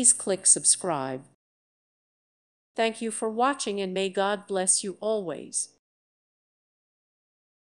Please click subscribe. Thank you for watching and may God bless you always.